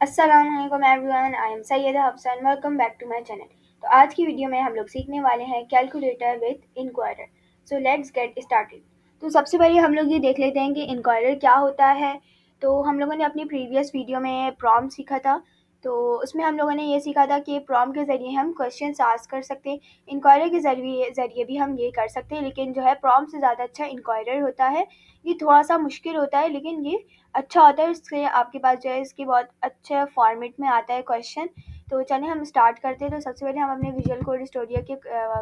Aslam everyone I am Sayyeda Hafsan welcome back to my channel तो आज की video में हम लोग सीखने वाले हैं calculator with inquirer so let's get started तो सबसे पहले हम लोग ये देख लेते हैं कि इंक्वायर क्या होता है। तो हम लोगों ने अपनी प्रीवियस वीडियो में प्रॉम सीखा था। तो उसमें हम लोगों ने ये सीखा था कि प्रॉम के ज़रिए हम क्वेश्चन आस्क कर सकते हैं इंक्वायरर के ज़रिए ज़रिए भी हम ये कर सकते हैं, लेकिन जो है प्रॉम से ज़्यादा अच्छा इंक्वायर होता है। ये थोड़ा सा मुश्किल होता है, लेकिन ये अच्छा होता है, इससे आपके पास जो है इसके बहुत अच्छे फॉर्मेट में आता है क्वेश्चन तो चलिए हम स्टार्ट करते हैं। तो सबसे पहले हम अपने विजुअल कोड स्टूडियो के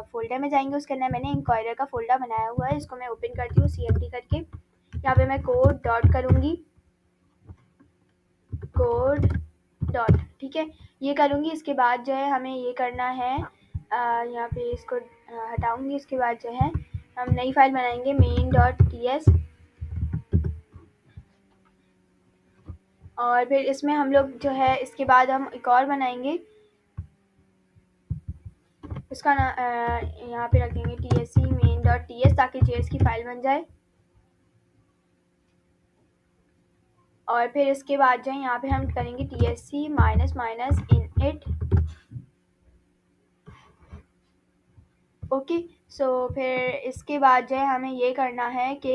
फोल्डर में जाएँगे। उसके अंदर मैंने इंक्वायर का फोल्डर बनाया हुआ है, इसको मैं ओपन करती हूँ सी करके। यहाँ पे मैं कोड डॉट करूँगी। कोड डॉट ठीक है? ये करूँगी, इसके बाद जो है हमें ये करना है। यहाँ पे इसको हटाऊँगी, इसके बाद जो है हम नई फ़ाइल बनाएँगे मेन डॉट टी एस और फिर इसमें हम लोग जो है, इसके बाद हम एक और बनाएँगे। इसका ना यहाँ पे रख देंगे T S C main dot T S ताकि जे की फ़ाइल बन जाए। और फिर इसके बाद जो है, यहाँ पे हम करेंगे T S C minus minus init okay so फिर इसके बाद जो है, हमें ये करना है कि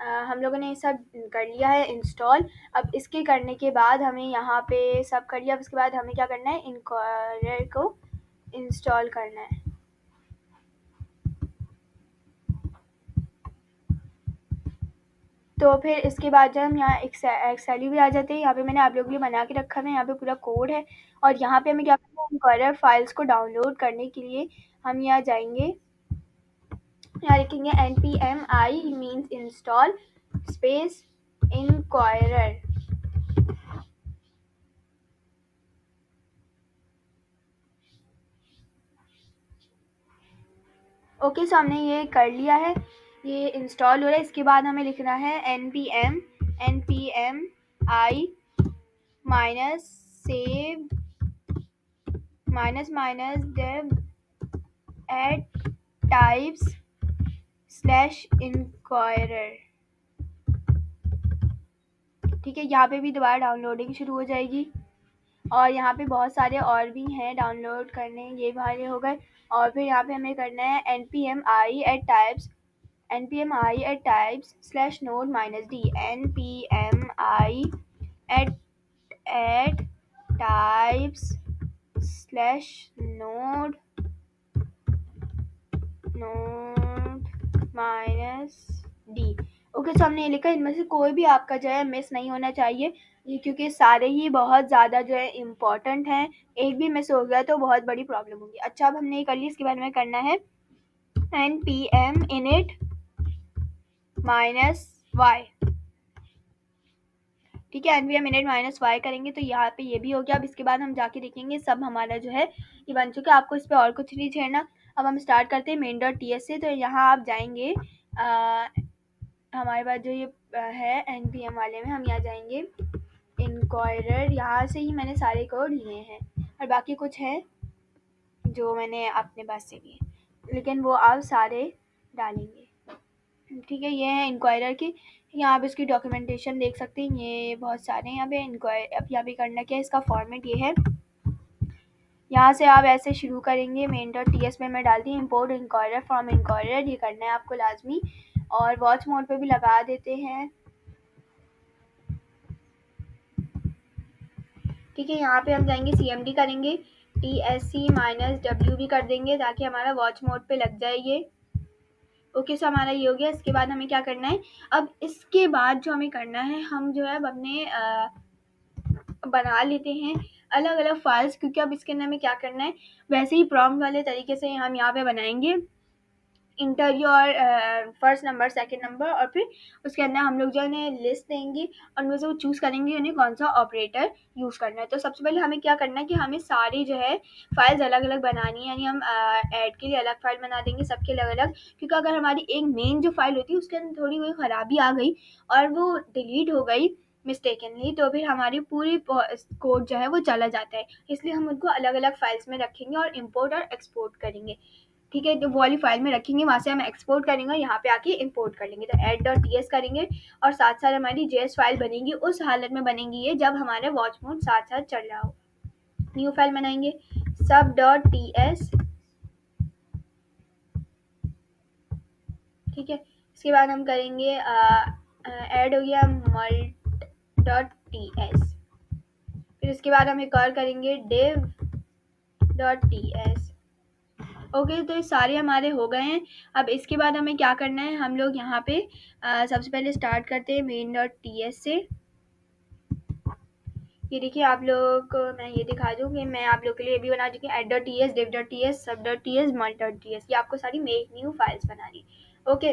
हम लोगों ने सब कर लिया है इंस्टॉल अब इसके करने के बाद हमें यहाँ पे सब कर लिया, अब इसके बाद हमें क्या करना है इनकॉर को इंस्टॉल करना है। तो फिर इसके बाद जब हम यहाँ एक्सेली भी आ जाते हैं, यहाँ पे मैंने आप लोग लिए बना के रखा है, यहाँ पे पूरा कोड है और यहाँ पे हमें क्या करना है इनक्वायर फाइल्स को डाउनलोड करने के लिए हम यहाँ जाएँगे। यहाँ लिखेंगे N P M I means install space inquirer okay so हमने ये कर लिया है। ये इंस्टॉल हो रहा है, इसके बाद हमें लिखना है N P M N P M I minus save minus minus dev at types slash inquirer ठीक है, यहाँ पे भी दोबारा डाउनलोडिंग शुरू हो जाएगी। और यहाँ पे बहुत सारे और भी हैं डाउनलोड करने, ये वाले हो गए। और फिर यहाँ पे हमें करना है N P M I at types slash node minus D N P M I at at types slash node node minus D okay so हमने ये लिखा, इनमें से कोई भी आपका जो है मिस नहीं होना चाहिए क्योंकि सारे ही बहुत ज़्यादा जो है इम्पोर्टेंट हैं। एक भी मिस हो गया तो बहुत बड़ी प्रॉब्लम होगी। अच्छा अब हमने ये कर लिया, इसके बारे में करना है। N P M init minus Y ठीक है N P M it minus Y करेंगे तो यहाँ पे ये भी हो गया। अब इसके बाद हम जाके देखेंगे सब हमारा जो है ये बन चुका है। आपको इस पर और कुछ नहीं छेड़ना। अब हम स्टार्ट करते हैं मेन डॉट टी एस से। तो यहाँ आप जाएँगे आ, हमारे पास जो ये है एन पी एम वाले में हम यहाँ जाएँगे। इंक्वायरर यहाँ से ही मैंने सारे कोड लिए हैं। और बाकी कुछ है जो मैंने अपने पास से लिए। लेकिन वो आप सारे डालेंगे। ठीक है, ये है इंक्वायरर की। यहाँ आप इसकी डॉक्यूमेंटेशन देख सकते हैं, ये बहुत सारे हैं। यहाँ पे इंक्वायर अब यहाँ पे करना क्या है, इसका फॉर्मेट ये है। यहाँ से आप ऐसे शुरू करेंगे मेन डॉट टी एस में मैं डालती हूँ इम्पोर्ट इंक्वायरर फ्रॉम इंक्वायरर ये करना है आपको लाजमी। और वॉच मोड पे भी लगा देते हैं। ठीक है, यहाँ पे हम जाएँगे सी एम डी करेंगे। T S C minus W भी कर देंगे, ताकि हमारा वॉच मोड पे लग जाए ये। ओके, सो हमारा ये हो गया। इसके बाद हमें क्या करना है? अब इसके बाद जो हमें करना है, हम जो है अब अपने बना लेते हैं अलग अलग फाइल्स क्योंकि अब इसके अंदर हमें क्या करना है? वैसे ही प्रॉम्प्ट वाले तरीके से हम यहाँ पे बनाएँगे। इंटर और फ़र्स्ट नंबर सेकंड नंबर और फिर उसके अंदर हम लोग जो है लिस्ट देंगे और उनमें से वो चूज़ करेंगे उन्हें कौन सा ऑपरेटर यूज़ करना है। तो सबसे पहले हमें क्या करना है कि हमें सारी जो है फाइल्स अलग अलग बनानी है। यानी हम ऐड के लिए अलग फ़ाइल बना देंगे सबके अलग अलग क्योंकि अगर हमारी एक मेन जो फ़ाइल होती है, उसके अंदर थोड़ी कोई ख़राबी आ गई और वो डिलीट हो गई मिस्टेकनली तो फिर हमारी पूरी कोड जो है वो चला जाता है। इसलिए हम उनको अलग अलग फाइल्स में रखेंगे और इम्पोर्ट और एक्सपोर्ट करेंगे। ठीक है जो वाली फ़ाइल में रखेंगे, वहाँ से हम एक्सपोर्ट करेंगे यहाँ पे आके इंपोर्ट कर लेंगे। तो एड डॉट टी एस करेंगे और साथ साथ हमारी जे एस फ़ाइल बनेगी, उस हालत में बनेगी ये जब हमारे वॉच मोड साथ साथ चल रहा हो। न्यू फ़ाइल बनाएँगे। सब डॉट टी एस ठीक है, इसके बाद हम करेंगे ऐड हो गया मल्ट डॉट टी एस फिर इसके बाद हम एक और करेंगे div dot T S okay तो ये सारे हमारे हो गए हैं। अब इसके बाद हमें क्या करना है? हम लोग यहाँ पे सबसे पहले स्टार्ट करते हैं मेन डॉट टी एस से। ये देखिए, आप लोग को मैं ये दिखा दूँ कि मैं आप लोग के लिए भी बना चुकी हूँ। Add dot T S div dot T S sub dot T S mult dot T S ये आपको सारी मेक न्यू फाइल्स बनानी ओके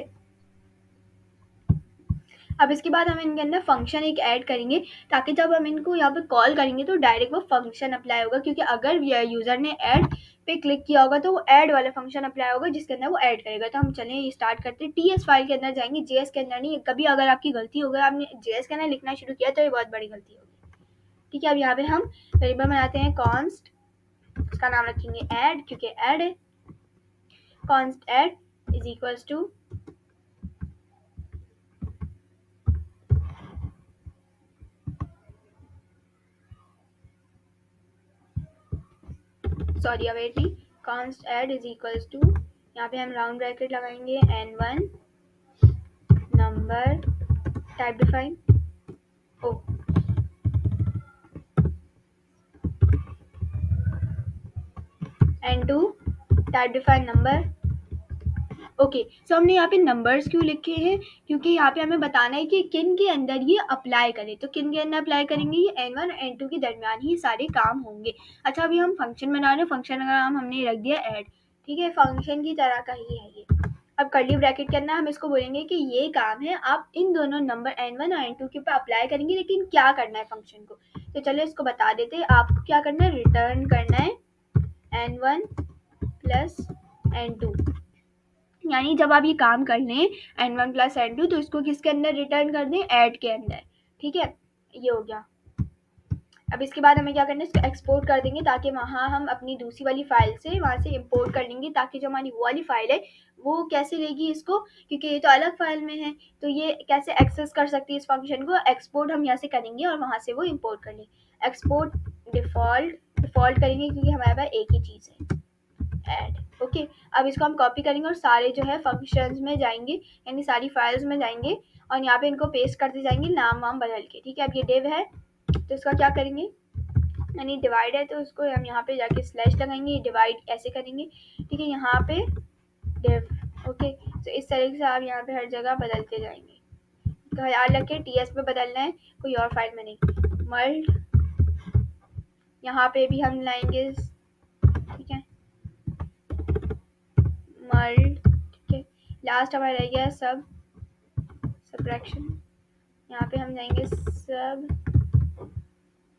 अब इसके बाद हम इनके अंदर फ़ंक्शन एक ऐड करेंगे, ताकि जब हम इनको यहाँ पे कॉल करेंगे तो डायरेक्ट वो फ़ंक्शन अप्लाई होगा, क्योंकि अगर यूज़र ने ऐड पे क्लिक किया होगा तो वो ऐड वाला फ़ंक्शन अप्लाई होगा, जिसके अंदर वो ऐड करेगा। तो हम चलें स्टार्ट करते हैं। टी एस फ़ाइल के अंदर जाएँगे जे एस के अंदर नहीं, कभी अगर आपकी गलती हो गई, आपने जे एस के अंदर लिखना शुरू किया तो ये बहुत बड़ी गलती होगी। ठीक है, अब यहाँ पे हम वेरिएबल बनाते हैं कॉन्स्ट उसका नाम रखेंगे ऐड क्योंकि ऐड है। Const add is equals to sorry await Lee const add is equals to यहाँ पे हम राउंड ब्रैकेट लगाएँगे N one number type define oh N two type define number okay so हमने यहाँ पे नंबर्स क्यों लिखे हैं? क्योंकि यहाँ पे हमें बताना है कि किन के अंदर ये अप्लाई करें। तो किन के अंदर अप्लाई करेंगे? ये एन वन एन टू के दरमियान ही सारे काम होंगे। अच्छा अभी हम फ़ंक्शन बना रहे हैं। फ़ंक्शन का नाम हमने रख दिया ऐड ठीक है फ़ंक्शन की तरह का ही है ये। अब कर्ली ब्रैकेट के अंदर हम इसको बोलेंगे कि ये काम है, आप इन दोनों नंबर एन वन और एन टू के ऊपर अप्लाई करेंगे, लेकिन क्या करना है फ़ंक्शन को? तो चलो इसको बता देते हैं। आपको क्या करना है? रिटर्न करना है। N one plus N two यानी जब आप ये काम कर लें N one plus N two तो इसको किसके अंदर रिटर्न कर दें? ऐड के अंदर। ठीक है? ये हो गया। अब इसके बाद हमें क्या करना है? इसको एक्सपोर्ट कर देंगे ताकि वहाँ हम अपनी दूसरी वाली फ़ाइल से वहाँ से इंपोर्ट कर लेंगे ताकि जो हमारी वो वाली फ़ाइल है, वो कैसे लेगी इसको? क्योंकि ये तो अलग फ़ाइल में है। तो ये कैसे एक्सेस कर सकती है इस फ़ंक्शन को? एक्सपोर्ट हम यहाँ से करेंगे और वहाँ से वो इम्पोर्ट कर लेंगे। एक्सपोर्ट डिफ़ॉल्ट डिफ़ॉल्ट करेंगे क्योंकि हमारे पास एक ही चीज़ है। ऐड ओके, अब इसको हम कॉपी करेंगे और सारे जो है फ़ंक्शंस में जाएँगे, यानी सारी फाइल्स में जाएँगे और यहाँ पे इनको पेस्ट करते जाएँगे नाम वाम बदल के, ठीक है? अब ये डिव है तो इसका क्या करेंगे? यानी डिवाइड है तो उसको हम यहाँ पे जाके स्लैश लगाएँगे डिवाइड ऐसे करेंगे, ठीक है? यहाँ पे डिव ओके? तो इस तरीके से आप यहाँ पे हर जगह बदलते जाएँगे। तो याद रखें टी एस पे बदलना है, कोई और फ़ाइल में नहीं। मल्ट यहाँ पे भी हम लाएँगे ठीक है मल्ट लास्ट हमारा रह गया सब सब्रैक्शन यहाँ पे हम जाएँगे सब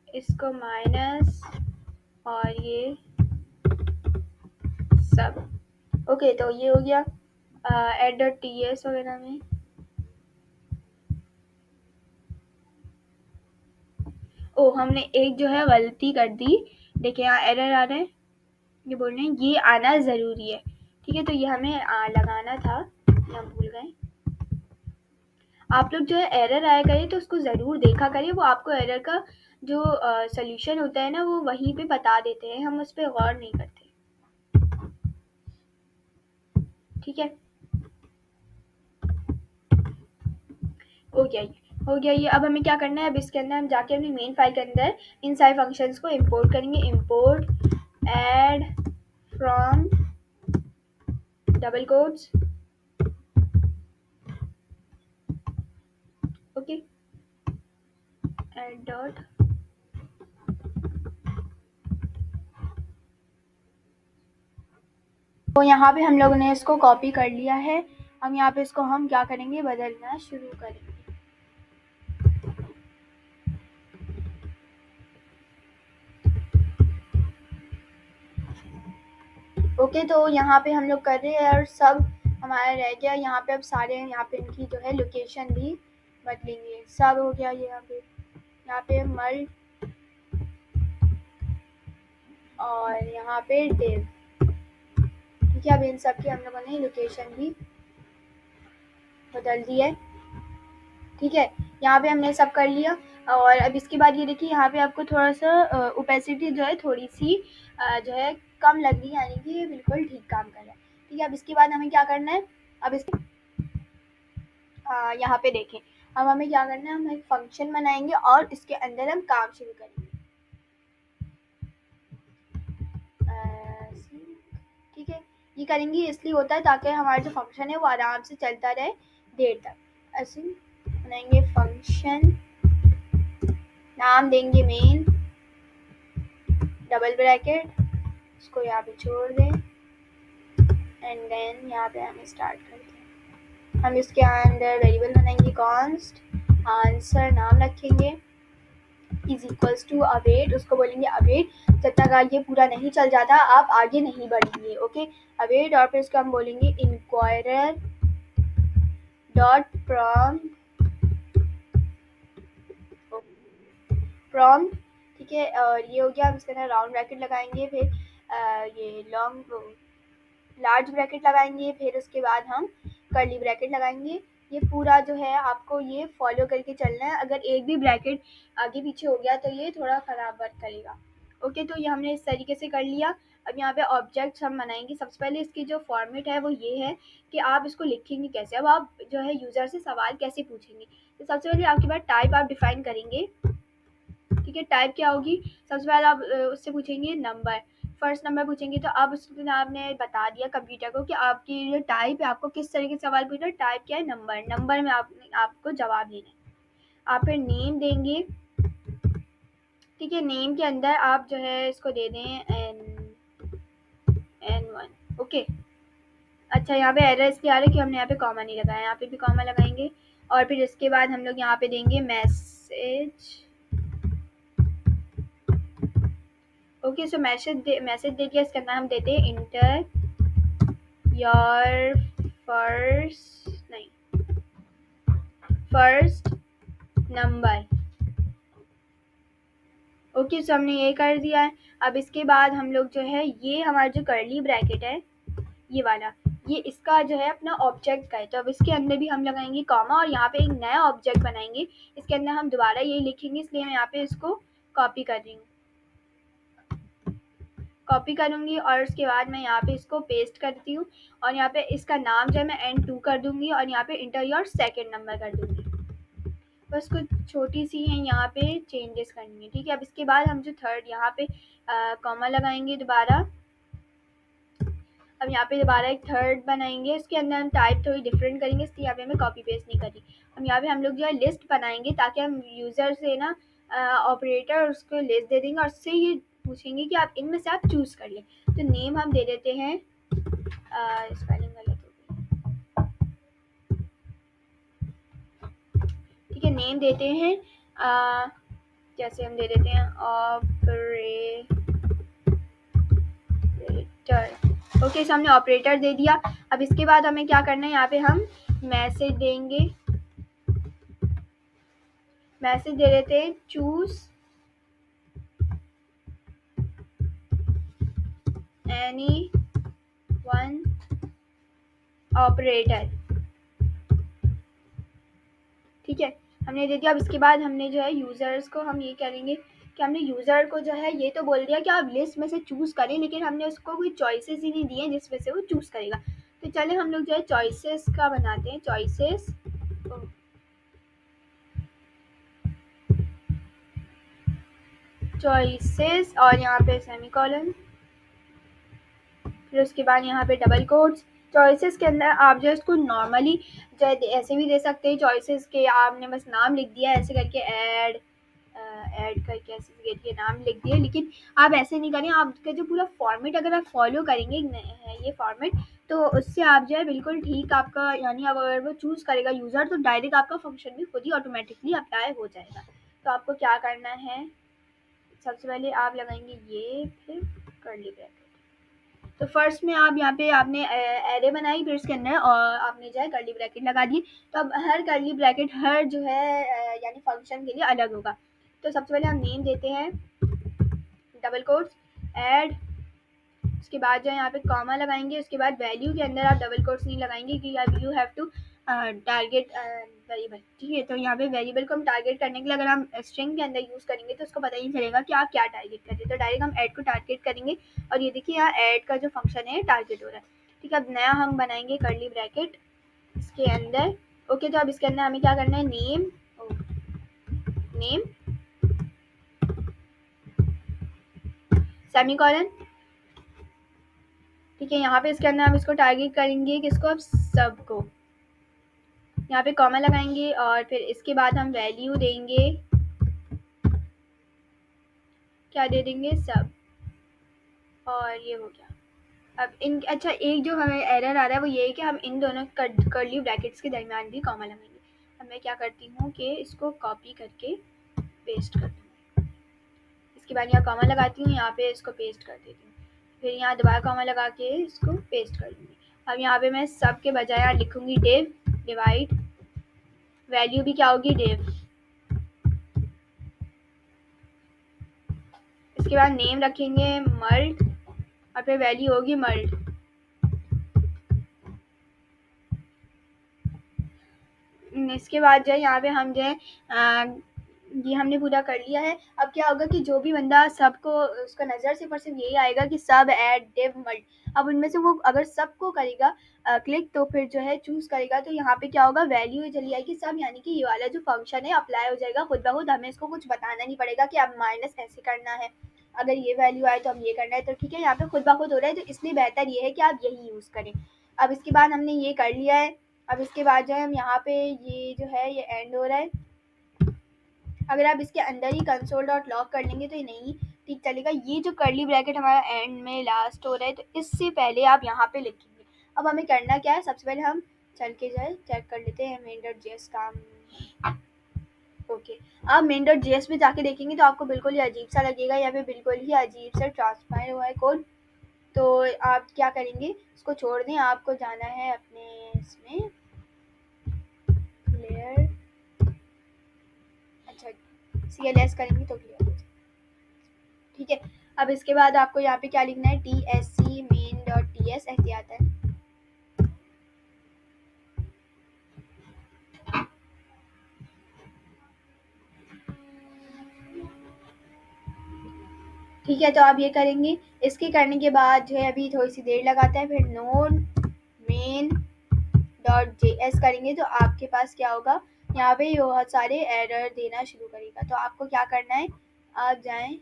इसको माइनस और ये सब ओके तो ये हो गया एड डॉट टी एस वगैरह में. ओ हमने एक जो है, गलती कर दी. देखिए, यहाँ एरर आ रहा है. ये बोल रहे हैं, ये आना ज़रूरी है. ठीक है तो ये हमें आ, लगाना था। हम भूल गए। आप लोग जो है एरर आया करिए तो उसको ज़रूर देखा करिए। वो आपको एरर का जो सोल्यूशन होता है ना वो वहीं पे बता देते हैं। हम उस पर गौर नहीं करते। ठीक है? हो गया ये। हो गया ये। अब हमें क्या करना है? अब इसके अंदर हम जाके अपनी मेन फ़ाइल के अंदर इन सारे फ़ंक्शंस को इंपोर्ट करेंगे। Import add from double quotes. Okay. And dot. तो यहाँ पे हम लोगों ने इसको कॉपी कर लिया है। हम यहाँ पे इसको हम क्या करेंगे? बदलना शुरू करेंगे। ओके तो यहाँ पे हम लोग कर रहे हैं और सब हमारा रह गया। यहाँ पे अब सारे, यहाँ पे इनकी जो है लोकेशन भी बदलेंगे। सब हो गया यहाँ पे। यहाँ पे मल और यहाँ पे डिव ठीक है, अब इन सब की हम लोगों ने लोकेशन भी बदल दी है। ठीक है, यहाँ पे हमने सब कर लिया। और अब इसके बाद ये देखिए, यहाँ पे आपको थोड़ा सा ओपेसिटी जो है, थोड़ी सी जो है कम लग रही है, यानी कि ये बिल्कुल ठीक काम कर रहा है। ठीक है, अब इसके बाद हमें क्या करना है? अब इसके यहाँ पे देखें। अब हमें क्या करना है? हम एक फ़ंक्शन बनाएँगे और इसके अंदर हम काम शुरू करेंगे। ठीक है, ये करेंगे, इसलिए होता है ताकि हमारा जो फ़ंक्शन है वो आराम से चलता रहे देर तक। ऐसे बनाएँगे फ़ंक्शन नाम देंगे मेन डबल ब्रैकेट इसको यहाँ पे छोड़ दें। एंड देन यहाँ पे हम स्टार्ट करते हैं। हम इसके अंदर वेरिएबल बनाएँगे कॉन्स्ट आंसर नाम रखेंगे। इज़ इक्वल्स टू अवेट उसको बोलेंगे अवेट जब तक ये पूरा नहीं चल जाता, आप आगे नहीं बढ़ेंगे ओके अवेट और फिर इसको हम बोलेंगे इंक्वायरर डॉट प्रॉम प्रॉम ठीक है? और ये हो गया, हम इसके अंदर राउंड ब्रैकेट लगाएँगे फिर। ये लॉन्ग लार्ज ब्रैकेट लगाएँगे, फिर उसके बाद हम कर्ली ब्रैकेट लगाएँगे। ये पूरा जो है, आपको ये फॉलो करके चलना है। अगर एक भी ब्रैकेट आगे पीछे हो गया तो ये थोड़ा ख़राब वर्क करेगा। ओके तो ये हमने इस तरीके से कर लिया। अब यहाँ पे ऑब्जेक्ट्स हम बनाएँगे। सबसे पहले इसकी जो फॉर्मेट है, वो ये है कि आप इसको लिखेंगे कैसे। अब आप जो है यूज़र से सवाल कैसे पूछेंगे? तो सबसे पहले आपके पास टाइप आप डिफाइन करेंगे। ठीक है टाइप क्या होगी? सबसे पहले आप उससे पूछेंगे नंबर फ़र्स्ट नंबर पूछेंगे तो अब उसने आपने बता दिया कंप्यूटर को कि आपकी जो टाइप है, आपको किस तरह के सवाल पूछना टाइप क्या है नंबर नंबर में आप आपको जवाब देना है। आप फिर नेम देंगे। ठीक है नेम के अंदर आप जो है इसको दे दें एन एन वन ओके अच्छा यहाँ पे एरर इसलिए आ रहा है कि हमने यहाँ पे कॉमा नहीं लगाया, यहाँ पे भी कॉमा लगाएँगे और फिर इसके बाद हम लोग यहाँ पे देंगे message okay so message message दे दिया, इसका नाम देते हैं इंटर योर फ़र्स्ट नहीं फ़र्स्ट नंबर ओके सो हमने ये कर दिया है। अब इसके बाद हम लोग जो है, ये हमारा जो करली ब्रैकेट है, ये वाला, ये इसका जो है अपना ऑब्जेक्ट का है। तो अब इसके अंदर भी हम लगाएँगे कॉमा और यहाँ पे एक नया ऑब्जेक्ट बनाएँगे। इसके अंदर हम दोबारा ये लिखेंगे, इसलिए मैं यहाँ पे इसको कॉपी कर हूँ। कॉपी करूँगी और उसके बाद मैं यहाँ पे इसको पेस्ट करती हूँ और यहाँ पे इसका नाम जो है मैं एन टू कर दूँगी और यहाँ पे इंटर योर सेकेंड नंबर कर दूँगी। बस कुछ छोटी सी है यहाँ पे चेंजेस करनी है, ठीक है? अब इसके बाद हम जो थर्ड यहाँ पे कॉमा लगाएँगे दोबारा। अब यहाँ पे दोबारा एक थर्ड बनाएँगे, इसके अंदर हम टाइप थोड़ी डिफरेंट करेंगे, इसलिए यहाँ पे हमें कॉपी पेस्ट नहीं करी हम यहाँ पे हम लोग जो है लिस्ट बनाएँगे ताकि हम यूज़र से ना ऑपरेटर उसको लिस्ट दे देंगे और उससे ये पूछेंगे कि आप इनमें से आप चूज़ कर लें। तो नेम हम दे देते हैं स्पेलिंग गलत ठीक है नेम देते हैं जैसे हम दे देते हैं ऑपरेटर ओके सो हमने ऑपरेटर दे दिया। अब इसके बाद हमें क्या करना है? यहाँ पे हम मैसेज देंगे। मैसेज दे देते हैं चूज़ any one operator. ठीक है? हमने दे दिया। अब इसके बाद हमने जो है यूज़र्स को हम ये करेंगे कि हमने यूज़र को जो है ये तो बोल दिया कि आप लिस्ट में से चूज़ करें, लेकिन हमने उसको कोई चॉइसेस ही नहीं दिए जिसमें से वो चूज़ करेगा। तो चले हम लोग जो है चॉइसेस का बनाते हैं। चॉइसेस चॉइसेस और यहाँ पे सेमी कॉलन फिर उसके बाद यहाँ पे डबल कोट्स चॉइसेस के अंदर आप जो इसको नॉर्मली ऐसे भी दे सकते हैं चॉइसेस के आपने बस नाम लिख दिया, ऐसे करके ऐड ऐड करके ऐसे करके नाम लिख दिया लेकिन आप ऐसे नहीं करें, आपका जो पूरा फॉर्मेट अगर आप फॉलो करेंगे ये फॉर्मेट तो उससे आप जो है बिल्कुल ठीक आपका, यानी अब अगर वो चूज़ करेगा यूज़र तो डायरेक्ट आपका फ़ंक्शन भी खुद ही ऑटोमेटिकली अप्लाई हो जाएगा। तो आपको क्या करना है? सबसे पहले आप लगाएँगे ये, फिर कर ली ब्रैकेट तो फ़र्स्ट में आप यहाँ पे आपने एरे बनाई, फिर इसके अंदर, और आपने जो है करली ब्रैकेट लगा दी। तो अब हर करली ब्रैकेट हर जो है यानी फ़ंक्शन के लिए अलग होगा। तो सबसे पहले हम नेम देते हैं डबल कोट्स एड उसके बाद जो है यहाँ पे कॉमा लगाएँगे, उसके बाद वैल्यू के अंदर आप डबल कोट्स नहीं लगाएँगे कि you have to target variable ठीक है? तो यहाँ पे वेरिएबल को हम टारगेट करने के लिए अगर हम स्ट्रिंग के अंदर यूज़ करेंगे तो उसको पता ही नहीं चलेगा कि आप क्या टारगेट कर रहे हैं। तो डायरेक्ट हम ऐड को टारगेट करेंगे और ये देखिए यहाँ ऐड का जो फ़ंक्शन है टारगेट हो रहा है। ठीक है, अब नया हम बनाएँगे करली ब्रैकेट इसके अंदर। ओके तो अब इसके अंदर हमें क्या करना है? नेम नेम सेमी कॉलन ठीक है, यहाँ पे इसके अंदर हम इसको टारगेट करेंगे किसको अब सबको यहाँ पे कॉमा लगाएँगे और फिर इसके बाद हम वैल्यू देंगे। क्या दे देंगे? सब और ये हो गया। अब इन अच्छा एक जो हमें एरर आ रहा है वो ये है कि हम इन दोनों कर, करली ब्रैकेट्स के दरमियान भी कॉमा लगाएँगे। अब मैं क्या करती हूँ कि इसको कॉपी करके पेस्ट कर दूँगी इसके बाद यहाँ कॉमा लगाती हूँ यहाँ पे इसको पेस्ट कर देती हूँ। फिर यहाँ दोबारा कॉमा लगा के इसको पेस्ट कर दूँगी अब यहाँ पे मैं सब के बजाय लिखूँगी डिव डिवाइड, वैल्यू भी क्या होगी? डिव। इसके बाद नेम रखेंगे मल्ट, और फिर वैल्यू होगी मल्ट। इसके बाद जो है, यहाँ पे हम जो है ये हमने पूरा कर लिया है। अब क्या होगा कि जो भी बंदा सबको, उसका नज़र से पर सिर्फ़ यही आएगा कि सब एड डिव मल्ट अब उनमें से वो अगर सबको करेगा क्लिक तो फिर जो है चूज़ करेगा तो यहाँ पे क्या होगा, वैल्यू चली आएगी सब, यानी कि ये वाला जो फ़ंक्शन है अप्लाई हो जाएगा खुद ब खुद। हमें इसको कुछ बताना नहीं पड़ेगा कि अब माइनस ऐसे करना है। अगर ये वैल्यू आए तो हम ये करना है। तो ठीक है, यहाँ पे खुद ब खुद हो रहा है तो इसलिए बेहतर ये है कि आप यही यूज़ करें। अब इसके बाद हमने ये कर लिया है। अब इसके बाद जो है हम यहाँ पे ये जो है, ये एंड हो रहा है। अगर आप इसके अंदर ही कंसोल डॉट लॉक कर लेंगे तो ये नहीं ठीक चलेगा। ये जो करली ब्रैकेट हमारा एंड में लास्ट हो रहा है तो इससे पहले आप यहाँ पे लिखेंगे। अब हमें करना क्या है? सबसे पहले हम चल के जाए चेक कर लेते हैं मेन डॉट जी काम। ओके आप मेन डॉट जी पे जाके देखेंगे तो आपको बिल्कुल ही अजीब सा लगेगा या फिर बिल्कुल ही अजीब सा ट्रांसफायर हुआ है कोड तो आप क्या करेंगे? इसको छोड़ दें, आपको जाना है अपने इसमें। सी एल एस करेंगे तो क्लियर हो ठीक है, अब इसके बाद आपको यहाँ पे क्या लिखना है? T S C main dot T S आता है। ठीक है तो आप ये करेंगे। इसके करने के बाद जो है अभी थोड़ी सी देर लगाता है, फिर node main dot J S करेंगे। तो आपके पास क्या होगा? यहाँ पे बहुत सारे एरर देना शुरू करेगा तो आपको क्या करना है? आप जाएँ।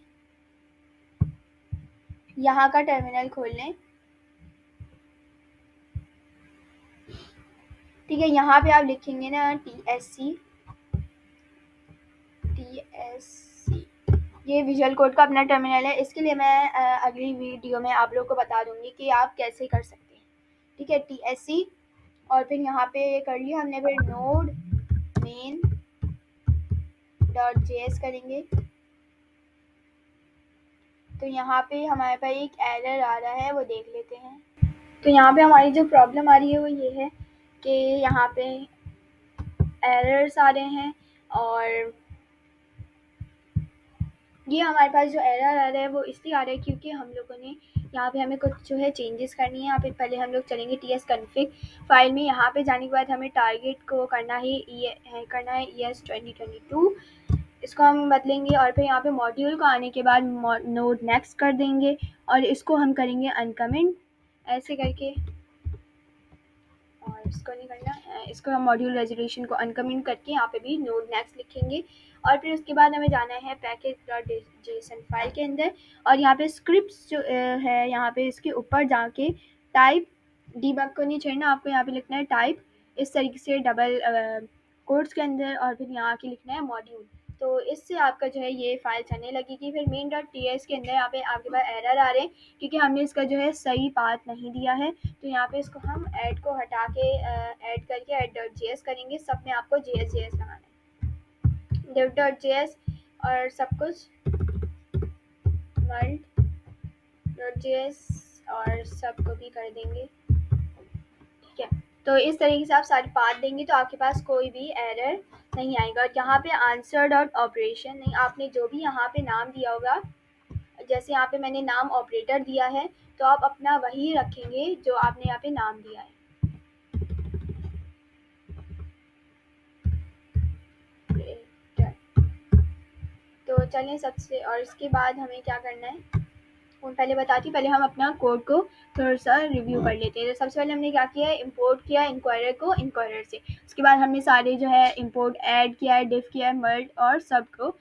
यहाँ का टर्मिनल खोल लें। ठीक है, यहाँ पे आप लिखेंगे ना T S C T S C ये विजुअल कोड का अपना टर्मिनल है। इसके लिए मैं अगली वीडियो में आप लोग को बता दूँगी कि आप कैसे कर सकते हैं। ठीक है टी एस सी और फिर यहाँ पे कर लिया हमने फिर नोड डॉट जे करेंगे। तो यहाँ पे हमारे पास एक एरर आ रहा है, वो देख लेते हैं। तो यहाँ पे हमारी जो प्रॉब्लम आ रही है, वो ये है कि यहाँ पे एरर्स आ रहे हैं और ये हमारे पास जो एरर आ रहा है, वो इसलिए आ रहा है क्योंकि हम लोगों ने यहाँ पे हमें कुछ जो है चेंजेस करनी है। यहाँ पे पहले हम लोग चलेंगे टी एस कन्फिक फ़ाइल में। यहाँ पे जाने के बाद हमें टारगेट को करना है ई है, करना है E S twenty twenty two इसको हम बदलेंगे और फिर यहाँ पे मॉड्यूल को आने के बाद नोड नेक्स्ट कर देंगे और इसको हम करेंगे अनकमेंट ऐसे करके। और इसको नहीं करना इसको हम मॉड्यूल रेजोल्यूशन को अनकमेंट करके यहाँ पे भी नोड नेक्स्ट लिखेंगे। और फिर उसके बाद हमें जाना है पैकेज डॉट जेसन फ़ाइल के अंदर और यहाँ पे स्क्रिप्ट जो है, यहाँ पे इसके ऊपर जाके टाइप डीबग को नहीं छेड़ना, आपको यहाँ पे लिखना है टाइप इस तरीके से डबल कोड्स के अंदर और फिर यहाँ के लिखना है मॉड्यूल तो इससे आपका जो है ये फ़ाइल चलने लगेगी। फिर मेन डॉट टी एस के अंदर यहाँ पे आपके पास एरर आ रहे हैं, क्योंकि हमने इसका जो है सही पाथ नहीं दिया है। तो यहाँ पे इसको हम ऐड को हटा के ऐड करके ऐड डॉट जी एस करेंगे। सब में आपको जी एस जी एस लगाना है। डिव डॉट जी एस और सब कुछ। वर्ल्ड डॉट जी एस और सबको भी कर देंगे। ठीक है? तो इस तरीके से आप सारे पाथ देंगे तो आपके पास कोई भी एरर नहीं आएगा यहाँ पे आंसर डॉट ऑपरेशन नहीं, आपने जो भी यहाँ पे नाम दिया होगा, जैसे यहाँ पे मैंने नाम ऑपरेटर दिया है तो आप अपना वही रखेंगे जो आपने यहाँ पे नाम दिया है। तो चलें सबसे, और इसके बाद हमें क्या करना है? पहले बताती पहले हम अपना कोड को थोड़ा सा रिव्यू कर लेते हैं। तो सबसे पहले हमने क्या किया है इंपोर्ट किया इंक्वायरर को इंक्वायरर से। उसके बाद हमने सारे जो है इंपोर्ट ऐड किया है डिफ किया है मर्ड और सबको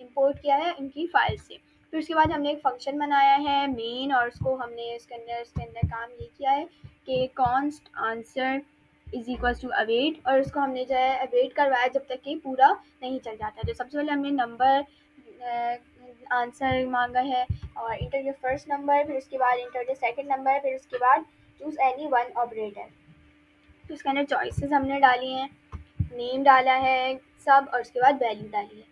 इंपोर्ट किया है उनकी फ़ाइल से। फिर उसके बाद हमने एक फ़ंक्शन बनाया है मेन और उसको हमने इसके अंदर इसके अंदर काम ये किया है कि const answer is equal to await और उसको हमने जो है अवेट करवाया जब तक कि पूरा नहीं चल जाता। है तो सबसे पहले हमने नंबर आंसर मांगा है और इंटर द फ़र्स्ट नंबर फिर उसके बाद इंटर द सेकंड नंबर फिर उसके बाद चूज़ एनी वन ऑपरेटर तो उसके अंदर चॉइसेस हमने डाली हैं नेम डाला है सब और उसके बाद वैल्यू डाली है.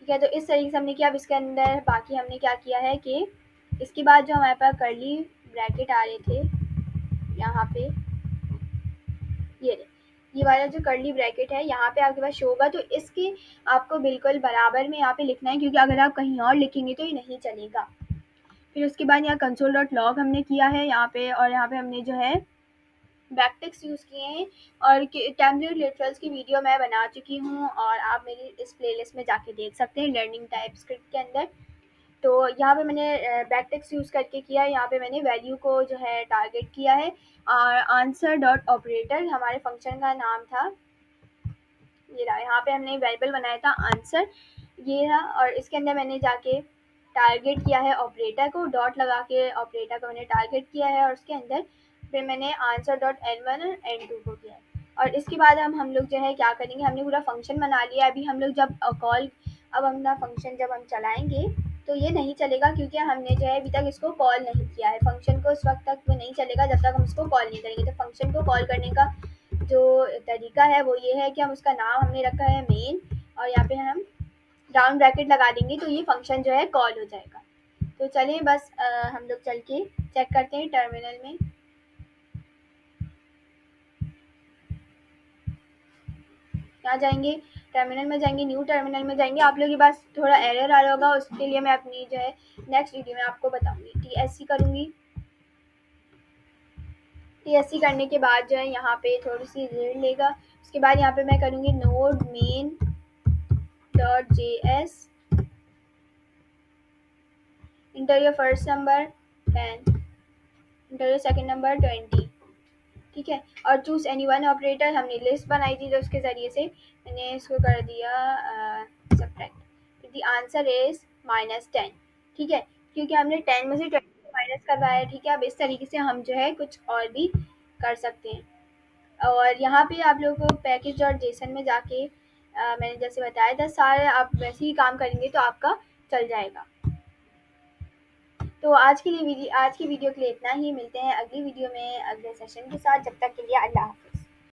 ठीक है तो इस तरीके से हमने किया। अब इसके अंदर बाकी हमने क्या किया है कि इसके बाद जो हमारे पास करली ब्रैकेट आ रहे थे, यहाँ पे, ये ये वाला जो करली ब्रैकेट है, यहाँ पे आपके पास शो होगा तो इसके आपको बिल्कुल बराबर में यहाँ पे लिखना है, क्योंकि अगर आप कहीं और लिखेंगे तो ये नहीं चलेगा। फिर उसके बाद यहाँ कंसोल डॉट लॉग हमने किया है यहाँ पे, और यहाँ पे हमने जो है बैकटेक्स यूज़ किए हैं, और टैमलेट लिटरल्स की वीडियो मैं बना चुकी हूँ, और आप मेरी इस प्लेलिस्ट में जाके देख सकते हैं लर्निंग टाइप स्क्रिप्ट के अंदर। तो यहाँ पे मैंने बैक टेक्स यूज़ करके किया है। यहाँ पे मैंने वैल्यू को जो है टारगेट किया है। और आंसर डॉट ऑपरेटर हमारे फ़ंक्शन का नाम था। ये रहा, यहाँ पे हमने वेरिएबल बनाया था आंसर ये रहा, और इसके अंदर मैंने जाके टारगेट किया है ऑपरेटर को। डॉट लगा के ऑपरेटर को मैंने टारगेट किया है। और उसके अंदर फिर मैंने answer dot N one N two को किया है। और इसके बाद हम हम लोग जो है क्या करेंगे? हमने पूरा फ़ंक्शन बना लिया। अभी हम लोग जब कॉल अब अपना फ़ंक्शन जब हम चलाएँगे तो ये नहीं चलेगा क्योंकि हमने जो है अभी तक इसको कॉल नहीं किया है। फ़ंक्शन को उस वक्त तक वो नहीं चलेगा जब तक हम इसको कॉल नहीं करेंगे। तो फ़ंक्शन को कॉल करने का जो तरीका है वो ये है कि हम उसका नाम हमने रखा है मेन और यहाँ पे हम डाउन ब्रैकेट लगा देंगे तो ये फ़ंक्शन जो है कॉल हो जाएगा। तो चलिए बस आ, हम लोग चल के चेक करते हैं टर्मिनल में। यहाँ जाएँगे? टर्मिनल में जाएँगे न्यू टर्मिनल में जाएँगे। आप लोग के पास थोड़ा एरर आ रहा होगा, उसके लिए मैं अपनी जो है नेक्स्ट वीडियो में आपको बताऊँगी। टी एस सी करूँगी। टी एस सी करने के बाद जो है यहाँ पे थोड़ी सी रीड लेगा। उसके बाद यहाँ पे मैं करूँगी node main dot J S enter your first number ten enter your second number twenty ठीक है? और चूज़ एनी वन ऑपरेटर हमने लिस्ट बनाई थी तो उसके ज़रिए से मैंने इसको कर दिया subtract the answer is minus ten ठीक है? क्योंकि हमने टेन में से ट्वेंटी माइनस करवाया ठीक है? अब इस तरीके से हम जो है कुछ और भी कर सकते हैं। और यहाँ पे आप लोगों को पैकेज और जेसन में जाके आ, मैंने जैसे बताया था सारे आप वैसे ही काम करेंगे तो आपका चल जाएगा। तो आज के लिए आज की वीडियो के लिए इतना ही। मिलते हैं अगली वीडियो में, अगले सेशन के साथ। जब तक के लिए अल्लाह